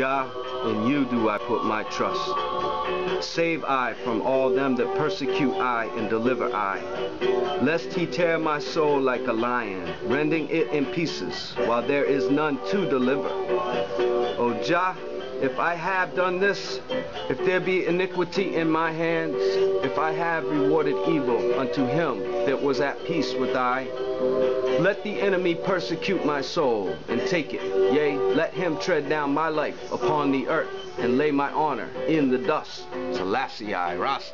Jah, in you do I put my trust. Save I from all them that persecute I and deliver I. Lest he tear my soul like a lion, rending it in pieces, while there is none to deliver. O Jah, if I have done this, if there be iniquity in my hands, if I have rewarded evil unto him that was at peace with I, let the enemy persecute my soul and take it. Yea, let him tread down my life upon the earth and lay my honor in the dust. Selassie Rastafari.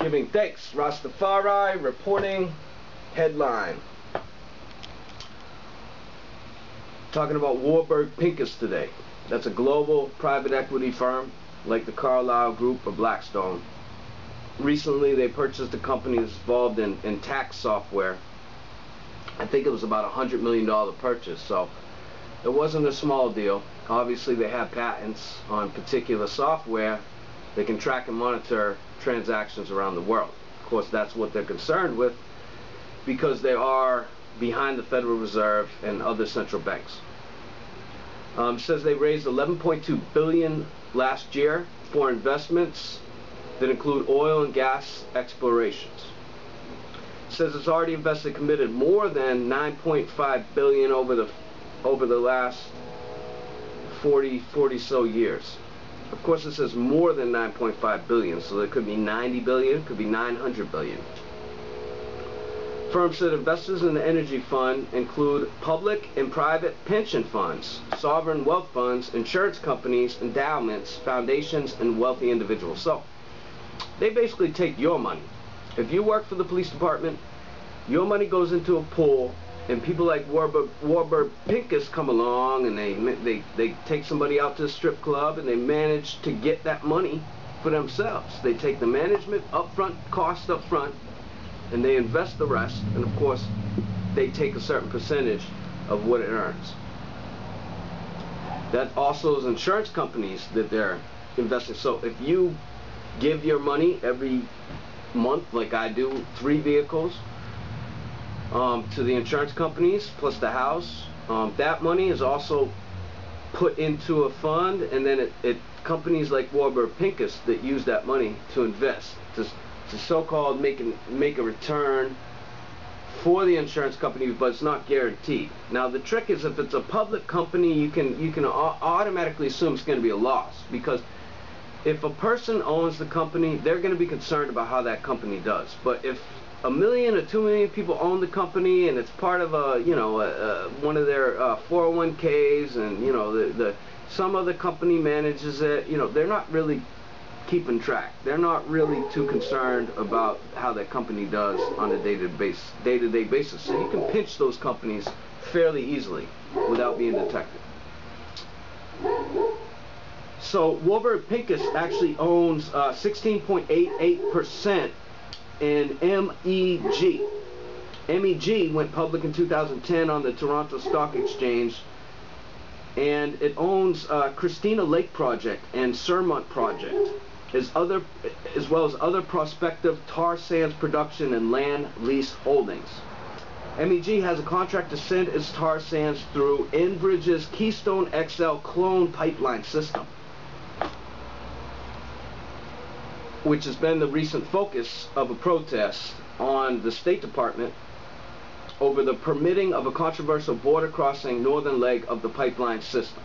Giving thanks, Rastafari, reporting headline. Talking about Warburg Pincus today. That's a global private equity firm like the Carlyle Group or Blackstone. Recently they purchased a company that's involved in, in tax software. I think it was about a hundred million dollar purchase, so it wasn't a small deal. Obviously they have patents on particular software they can track and monitor transactions around the world. Of course that's what they're concerned with because they are behind the Federal Reserve and other central banks. Um, says they raised 11.2 billion last year for investments that include oil and gas explorations. It says it's already invested committed more than 9.5 billion over the over the last 40 40 so years. Of course it says more than 9.5 billion, so there could be 90 billion, could be 900 billion. Firms that investors in the energy fund include public and private pension funds, sovereign wealth funds, insurance companies, endowments, foundations, and wealthy individuals. So, they basically take your money. If you work for the police department, your money goes into a pool, and people like Warburg, Warburg Pincus come along, and they, they, they take somebody out to the strip club, and they manage to get that money for themselves. They take the management upfront cost up front, and they invest the rest and of course they take a certain percentage of what it earns. That also is insurance companies that they're investing. So if you give your money every month like I do, three vehicles um, to the insurance companies plus the house, um, that money is also put into a fund and then it, it companies like Warburg Pincus that use that money to invest. To, to so-called make, make a return for the insurance company, but it's not guaranteed. Now the trick is if it's a public company, you can you can automatically assume it's going to be a loss because if a person owns the company, they're going to be concerned about how that company does. But if a million or two million people own the company and it's part of a you know a, a, one of their uh, 401ks and you know the, the some other company manages it, you know they're not really keeping track. They're not really too concerned about how that company does on a day-to-day basis, day -day basis. So you can pinch those companies fairly easily without being detected. So Warburg Pincus actually owns 16.88% uh, in MEG. MEG went public in 2010 on the Toronto Stock Exchange and it owns uh, Christina Lake Project and Surmont Project as, other, as well as other prospective tar sands production and land lease holdings. MEG has a contract to send its tar sands through Enbridge's Keystone XL clone pipeline system, which has been the recent focus of a protest on the State Department over the permitting of a controversial border crossing northern leg of the pipeline system.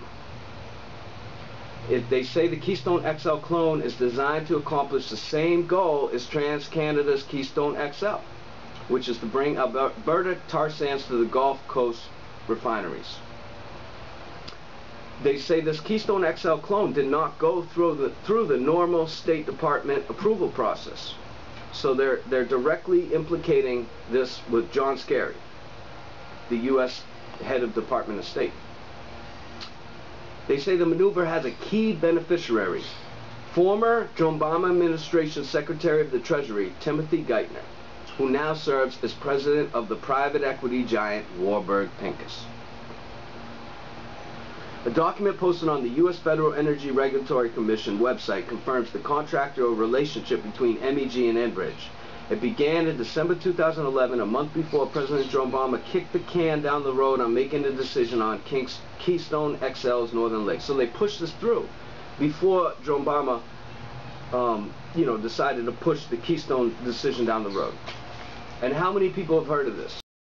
If they say the Keystone XL clone is designed to accomplish the same goal as TransCanada's Keystone XL, which is to bring Alberta tar sands to the Gulf Coast refineries. They say this Keystone XL clone did not go through the through the normal State Department approval process. So they're they're directly implicating this with John Kerry, the U.S. head of Department of State. They say the maneuver has a key beneficiary, former Joe Obama administration Secretary of the Treasury, Timothy Geithner, who now serves as president of the private equity giant Warburg Pincus. A document posted on the U.S. Federal Energy Regulatory Commission website confirms the contractual relationship between MEG and Enbridge. It began in December 2011, a month before President Joe Obama kicked the can down the road on making a decision on King's, Keystone XL's Northern Lake. So they pushed this through before Joe Obama, um, you know, decided to push the Keystone decision down the road. And how many people have heard of this?